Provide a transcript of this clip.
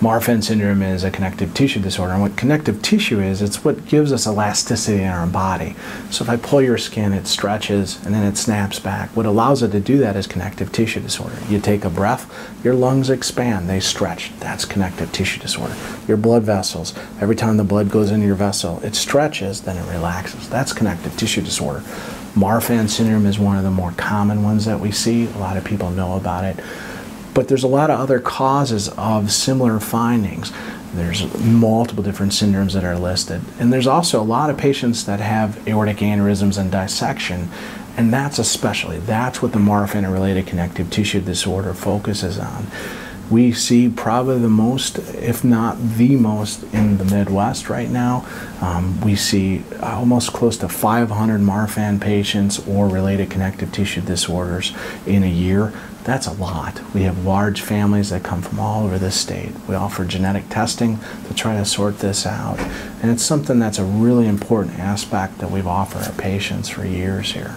Marfan syndrome is a connective tissue disorder, and what connective tissue is, it's what gives us elasticity in our body. So if I pull your skin, it stretches and then it snaps back. What allows it to do that is connective tissue disorder. You take a breath, your lungs expand, they stretch. That's connective tissue disorder. Your blood vessels, every time the blood goes into your vessel, it stretches, then it relaxes. That's connective tissue disorder. Marfan syndrome is one of the more common ones that we see. A lot of people know about it. But there's a lot of other causes of similar findings. There's multiple different syndromes that are listed. And there's also a lot of patients that have aortic aneurysms and dissection. And that's especially, that's what the Marfan related connective tissue disorder focuses on. We see probably the most, if not the most, in the Midwest right now. Um, we see almost close to 500 Marfan patients or related connective tissue disorders in a year. That's a lot. We have large families that come from all over the state. We offer genetic testing to try to sort this out. And it's something that's a really important aspect that we've offered our patients for years here.